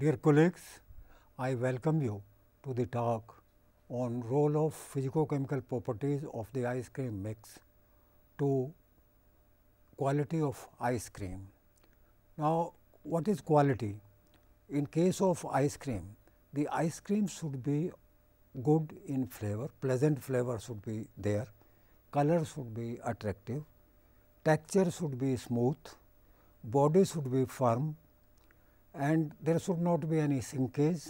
Dear colleagues, I welcome you to the talk on role of physicochemical properties of the ice cream mix to quality of ice cream. Now, what is quality? In case of ice cream, the ice cream should be good in flavor, pleasant flavor should be there, color should be attractive, texture should be smooth, body should be firm and there should not be any shrinkage.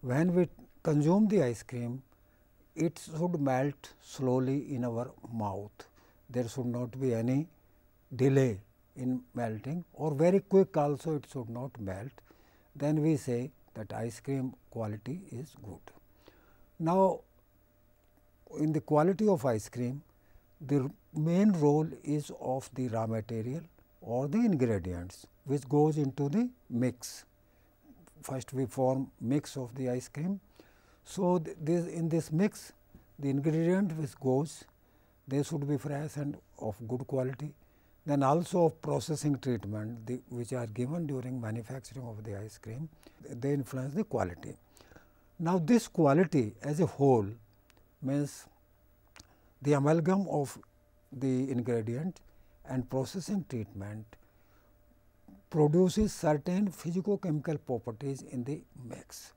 When we consume the ice cream, it should melt slowly in our mouth. There should not be any delay in melting or very quick also it should not melt. Then we say that ice cream quality is good. Now, in the quality of ice cream, the main role is of the raw material or the ingredients which goes into the mix. First we form mix of the ice cream. So, this in this mix the ingredient which goes they should be fresh and of good quality. Then also of processing treatment the, which are given during manufacturing of the ice cream they influence the quality. Now, this quality as a whole means the amalgam of the ingredient and processing treatment produces certain physicochemical properties in the mix.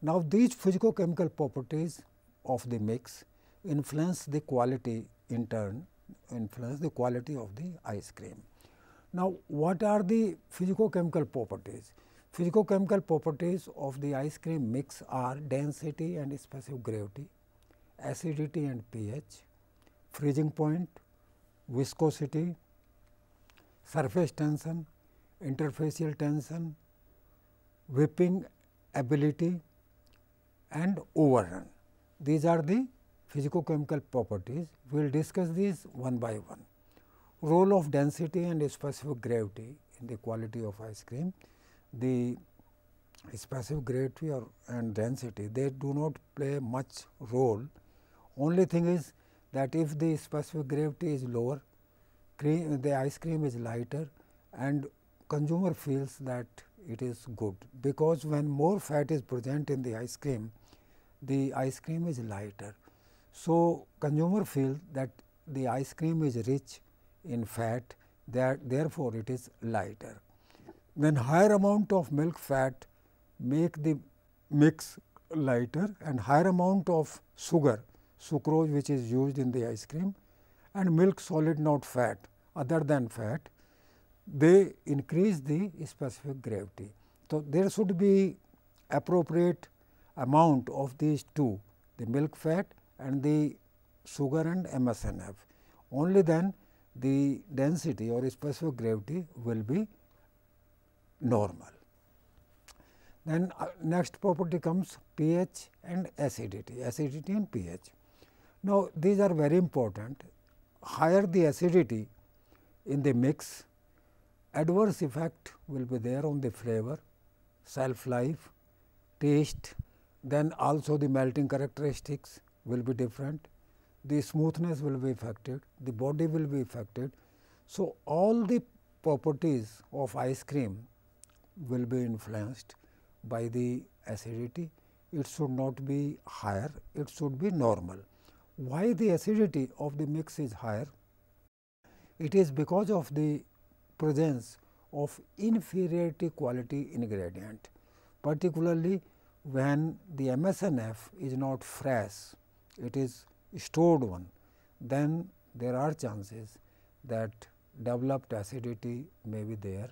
Now, these physicochemical properties of the mix influence the quality in turn influence the quality of the ice cream. Now, what are the physicochemical properties? Physicochemical properties of the ice cream mix are density and specific gravity, acidity and pH, freezing point, viscosity, surface tension, interfacial tension, whipping ability and overrun. These are the physicochemical properties. We will discuss these one by one. Role of density and specific gravity in the quality of ice cream. The specific gravity or and density they do not play much role. Only thing is that if the specific gravity is lower, cream, the ice cream is lighter and consumer feels that it is good, because when more fat is present in the ice cream, the ice cream is lighter. So, consumer feels that the ice cream is rich in fat that therefore, it is lighter. When higher amount of milk fat make the mix lighter and higher amount of sugar sucrose which is used in the ice cream and milk solid not fat other than fat, they increase the specific gravity. So, there should be appropriate amount of these two the milk fat and the sugar and MSNF. Only then the density or specific gravity will be normal. Then uh, next property comes pH and acidity, acidity and pH. Now, these are very important. Higher the acidity in the mix, adverse effect will be there on the flavor, shelf life, taste, then also the melting characteristics will be different, the smoothness will be affected, the body will be affected. So, all the properties of ice cream will be influenced by the acidity. It should not be higher, it should be normal. Why the acidity of the mix is higher? It is because of the presence of inferiority quality ingredient, particularly when the MSNF is not fresh, it is stored one, then there are chances that developed acidity may be there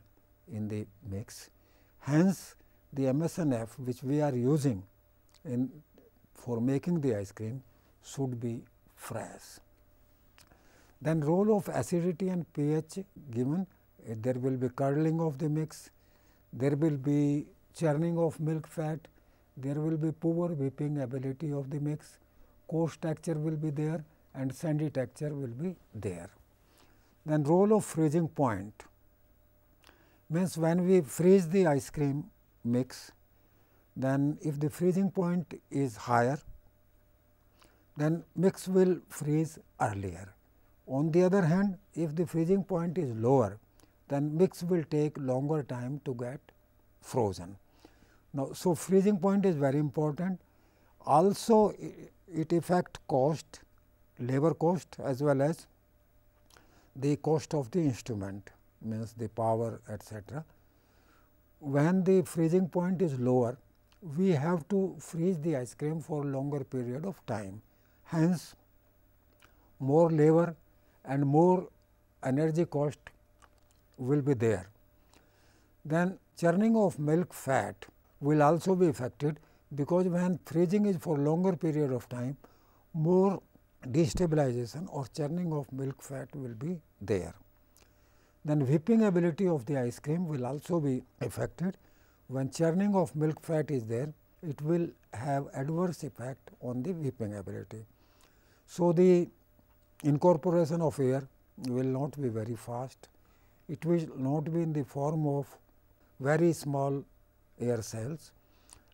in the mix. Hence, the MSNF which we are using in for making the ice cream should be fresh. Then role of acidity and pH given uh, there will be curdling of the mix, there will be churning of milk fat, there will be poor whipping ability of the mix, coarse texture will be there and sandy texture will be there. Then role of freezing point means when we freeze the ice cream mix, then if the freezing point is higher, then mix will freeze earlier. On the other hand, if the freezing point is lower, then mix will take longer time to get frozen. Now, so freezing point is very important. Also, it affect cost, labor cost as well as the cost of the instrument means the power etcetera. When the freezing point is lower, we have to freeze the ice cream for longer period of time. Hence, more labor and more energy cost will be there. Then churning of milk fat will also be affected because when freezing is for longer period of time, more destabilization or churning of milk fat will be there. Then whipping ability of the ice cream will also be affected. When churning of milk fat is there, it will have adverse effect on the whipping ability. So, the incorporation of air will not be very fast. It will not be in the form of very small air cells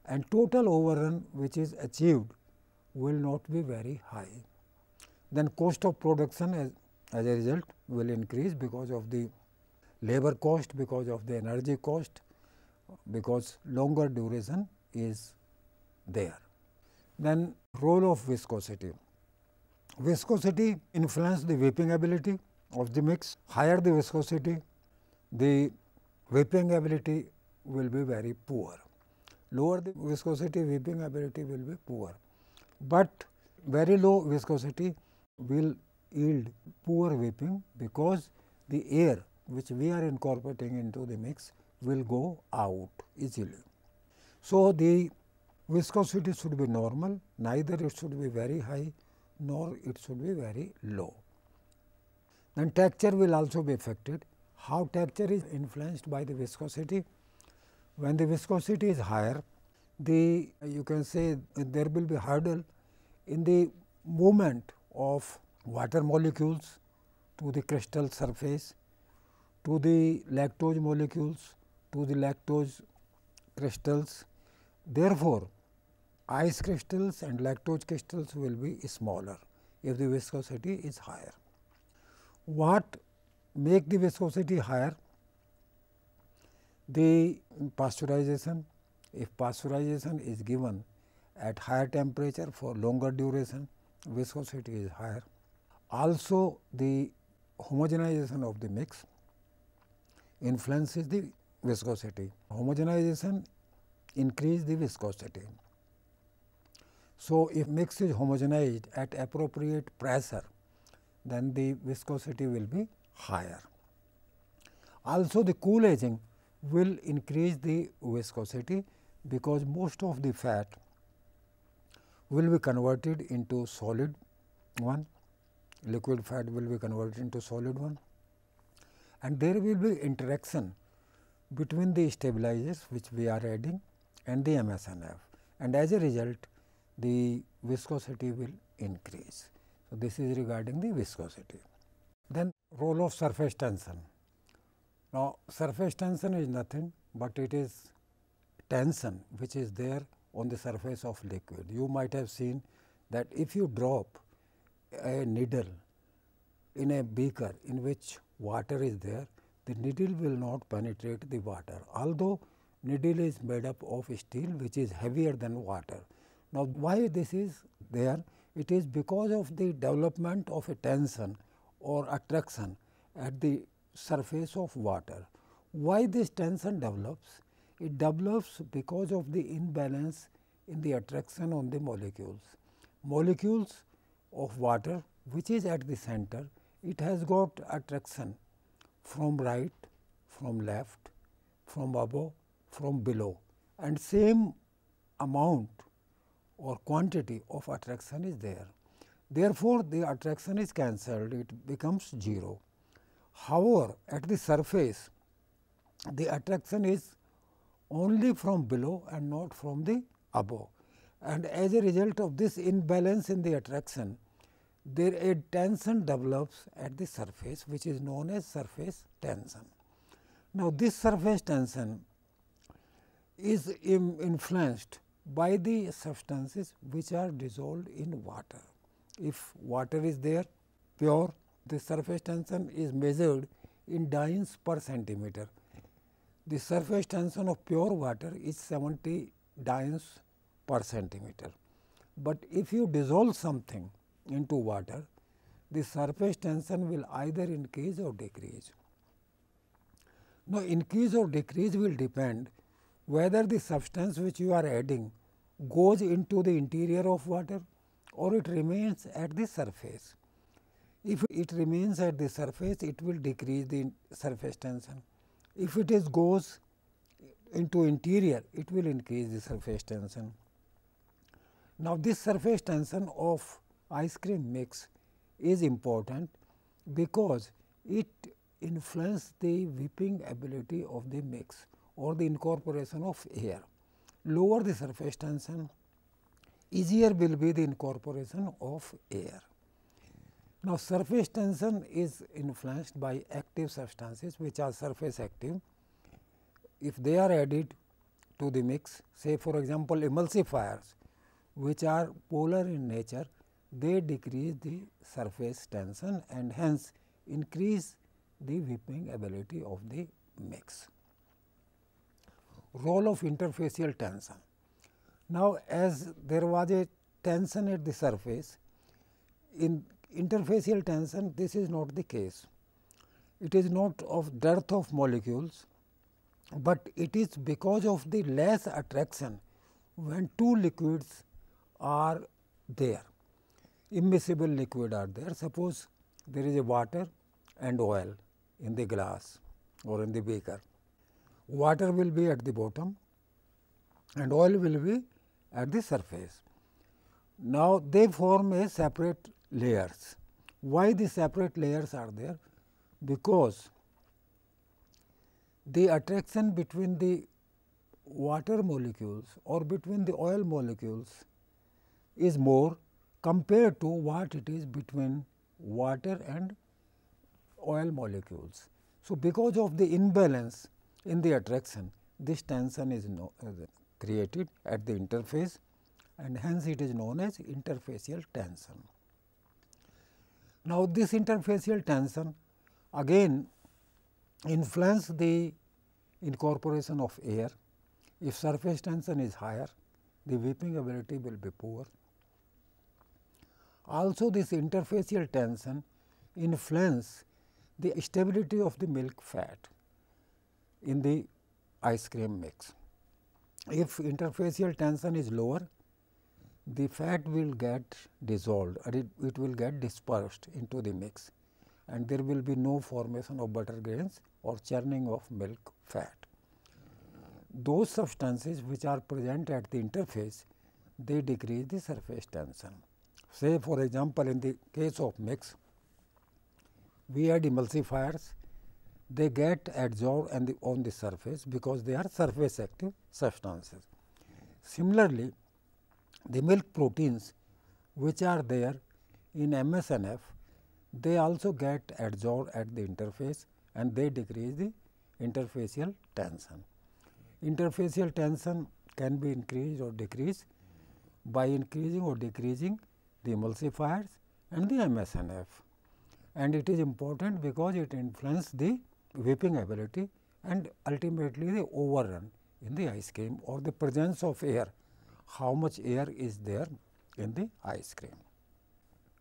and total overrun which is achieved will not be very high. Then cost of production as, as a result will increase because of the labor cost, because of the energy cost, because longer duration is there. Then role of viscosity. Viscosity influence the whipping ability of the mix. Higher the viscosity, the whipping ability will be very poor. Lower the viscosity, whipping ability will be poor, but very low viscosity will yield poor whipping because the air which we are incorporating into the mix will go out easily. So, the viscosity should be normal, neither it should be very high nor it should be very low. Then texture will also be affected. How texture is influenced by the viscosity? When the viscosity is higher, the you can say there will be hurdle in the movement of water molecules to the crystal surface, to the lactose molecules, to the lactose crystals. Therefore, ice crystals and lactose crystals will be smaller if the viscosity is higher. What make the viscosity higher? the pasteurization, if pasteurization is given at higher temperature for longer duration, viscosity is higher. Also the homogenization of the mix influences the viscosity. Homogenization increase the viscosity. So, if mix is homogenized at appropriate pressure, then the viscosity will be higher. Also the cool aging will increase the viscosity because most of the fat will be converted into solid one, liquid fat will be converted into solid one and there will be interaction between the stabilizers which we are adding and the MSNF and as a result the viscosity will increase. So, this is regarding the viscosity. Then role of surface tension. Now, surface tension is nothing, but it is tension which is there on the surface of liquid. You might have seen that if you drop a needle in a beaker in which water is there, the needle will not penetrate the water, although needle is made up of steel which is heavier than water. Now, why this is there? It is because of the development of a tension or attraction at the surface of water. Why this tension develops? It develops because of the imbalance in the attraction on the molecules. Molecules of water which is at the center, it has got attraction from right, from left, from above, from below and same amount or quantity of attraction is there. Therefore, the attraction is cancelled, it becomes 0. However, at the surface the attraction is only from below and not from the above and as a result of this imbalance in the attraction there a tension develops at the surface which is known as surface tension. Now, this surface tension is influenced by the substances which are dissolved in water. If water is there pure the surface tension is measured in dynes per centimeter. the surface tension of pure water is 70 dynes per centimeter. But if you dissolve something into water, the surface tension will either increase or decrease. Now, increase or decrease will depend whether the substance which you are adding goes into the interior of water or it remains at the surface. If it remains at the surface, it will decrease the surface tension. If it is goes into interior, it will increase the surface tension. Now, this surface tension of ice cream mix is important because it influence the whipping ability of the mix or the incorporation of air. Lower the surface tension, easier will be the incorporation of air. Now, surface tension is influenced by active substances which are surface active. If they are added to the mix, say for example, emulsifiers which are polar in nature, they decrease the surface tension and hence increase the whipping ability of the mix. Role of interfacial tension. Now, as there was a tension at the surface, in interfacial tension this is not the case. It is not of dearth of molecules, but it is because of the less attraction when two liquids are there immiscible liquid are there. Suppose there is a water and oil in the glass or in the beaker. Water will be at the bottom and oil will be at the surface. Now, they form a separate layers. Why the separate layers are there? Because the attraction between the water molecules or between the oil molecules is more compared to what it is between water and oil molecules. So, because of the imbalance in the attraction, this tension is no, uh, created at the interface and hence it is known as interfacial tension. Now, this interfacial tension again influence the incorporation of air. If surface tension is higher, the whipping ability will be poor also this interfacial tension influence the stability of the milk fat in the ice cream mix. If interfacial tension is lower, the fat will get dissolved or it, it will get dispersed into the mix and there will be no formation of butter grains or churning of milk fat. Those substances which are present at the interface, they decrease the surface tension. Say for example, in the case of mix, we add emulsifiers, they get adsorbed on the, on the surface because they are surface active substances. Similarly, the milk proteins which are there in MSNF, they also get adsorbed at the interface and they decrease the interfacial tension. Interfacial tension can be increased or decreased by increasing or decreasing the emulsifiers and the MSNF. And it is important because it influences the whipping ability and ultimately the overrun in the ice cream or the presence of air, how much air is there in the ice cream.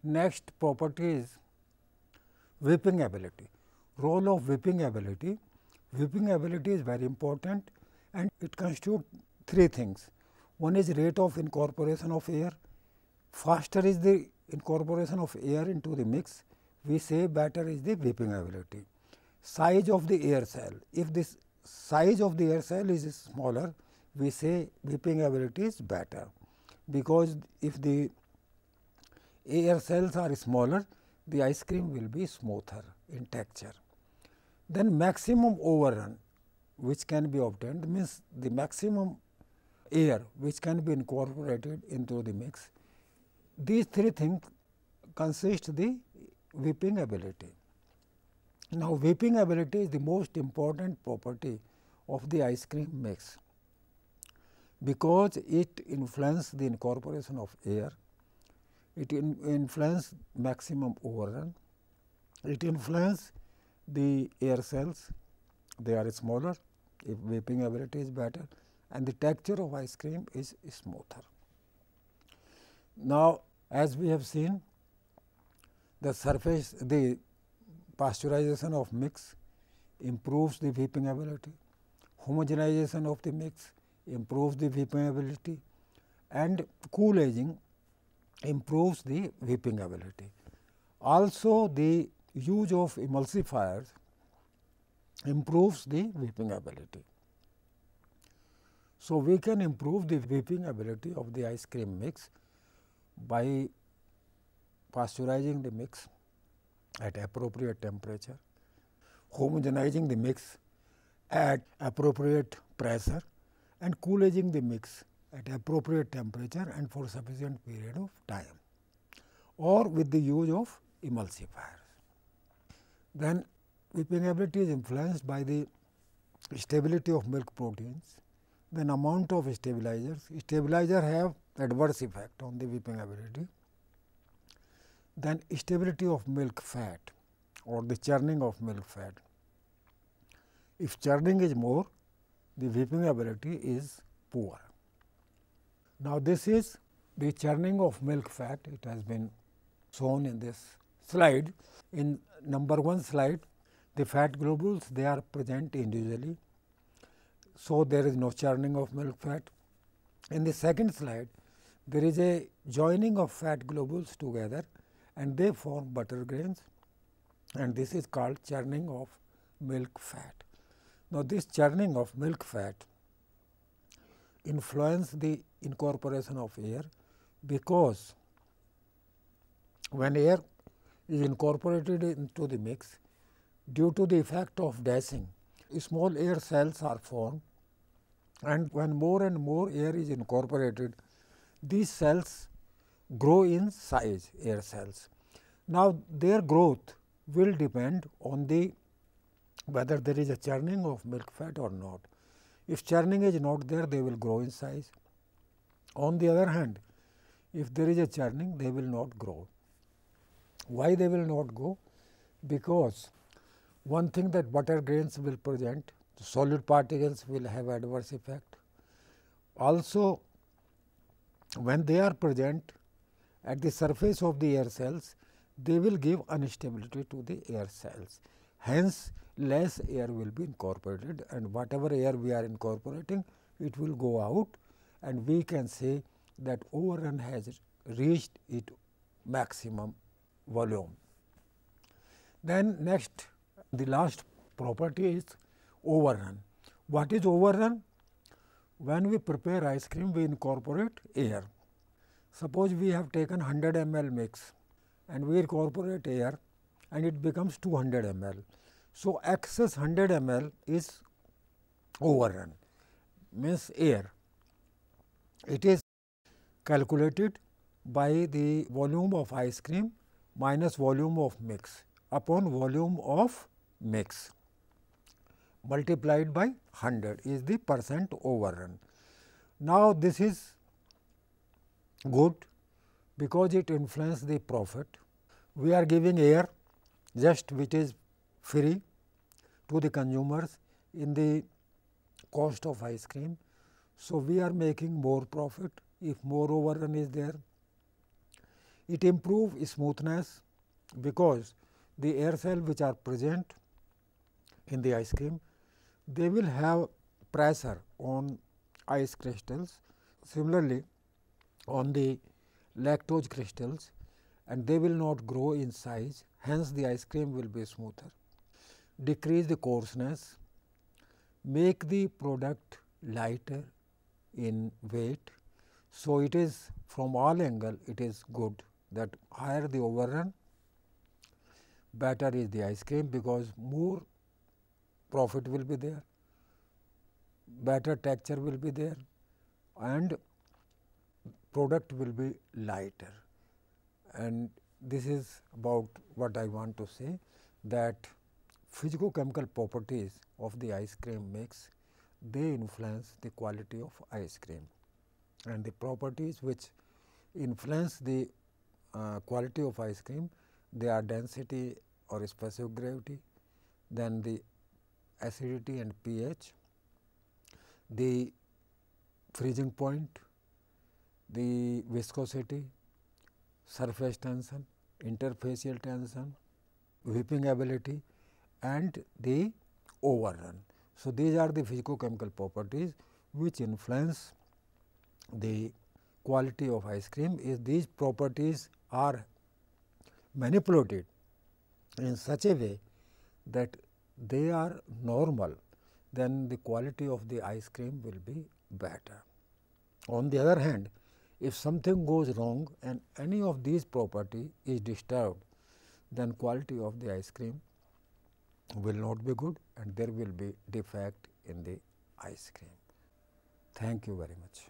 Next property is whipping ability. Role of whipping ability. Whipping ability is very important and it constitutes three things. One is rate of incorporation of air, faster is the incorporation of air into the mix, we say better is the whipping ability. Size of the air cell, if this size of the air cell is smaller, we say whipping ability is better, because if the air cells are smaller, the ice cream will be smoother in texture. Then maximum overrun which can be obtained means the maximum air which can be incorporated into the mix these three things consist the whipping ability. Now, whipping ability is the most important property of the ice cream mix, because it influences the incorporation of air, it in influences maximum overrun, it influences the air cells, they are smaller if whipping ability is better and the texture of ice cream is smoother. Now, as we have seen the surface the pasteurization of mix improves the whipping ability, homogenization of the mix improves the whipping ability and cool aging improves the whipping ability. Also the use of emulsifiers improves the whipping ability. So, we can improve the whipping ability of the ice cream mix by pasteurizing the mix at appropriate temperature, homogenizing the mix at appropriate pressure and cool aging the mix at appropriate temperature and for sufficient period of time or with the use of emulsifiers. Then whipping ability is influenced by the stability of milk proteins, then amount of stabilizers. Stabilizer have adverse effect on the whipping ability. Then stability of milk fat or the churning of milk fat. If churning is more, the whipping ability is poor. Now, this is the churning of milk fat, it has been shown in this slide. In number 1 slide, the fat globules they are present individually. So, there is no churning of milk fat. In the second slide, there is a joining of fat globules together and they form butter grains and this is called churning of milk fat. Now, this churning of milk fat influence the incorporation of air because when air is incorporated into the mix due to the effect of dashing small air cells are formed and when more and more air is incorporated these cells grow in size air cells. Now, their growth will depend on the whether there is a churning of milk fat or not. If churning is not there, they will grow in size. On the other hand, if there is a churning, they will not grow. Why they will not grow? Because one thing that butter grains will present, solid particles will have adverse effect. Also, when they are present at the surface of the air cells, they will give instability to the air cells. Hence, less air will be incorporated and whatever air we are incorporating, it will go out and we can say that overrun has reached its maximum volume. Then next the last property is overrun. What is overrun? When we prepare ice cream, we incorporate air. Suppose we have taken 100 ml mix and we incorporate air and it becomes 200 ml. So, excess 100 ml is overrun means air. It is calculated by the volume of ice cream minus volume of mix upon volume of mix multiplied by 100 is the percent overrun. Now, this is good because it influences the profit. We are giving air just which is free to the consumers in the cost of ice cream. So, we are making more profit if more overrun is there. It improves smoothness because the air cell which are present in the ice cream, they will have pressure on ice crystals. Similarly, on the lactose crystals and they will not grow in size, hence the ice cream will be smoother. Decrease the coarseness, make the product lighter in weight. So, it is from all angle it is good that higher the overrun better is the ice cream because more profit will be there, better texture will be there and product will be lighter. And this is about what I want to say that physicochemical properties of the ice cream mix they influence the quality of ice cream and the properties which influence the uh, quality of ice cream they are density or specific gravity, then the acidity and pH, the freezing point, the viscosity, surface tension, interfacial tension, whipping ability and the overrun. So, these are the physicochemical properties which influence the quality of ice cream is these properties are manipulated in such a way that they are normal then the quality of the ice cream will be better. On the other hand, if something goes wrong and any of these property is disturbed, then quality of the ice cream will not be good and there will be defect in the ice cream. Thank you very much.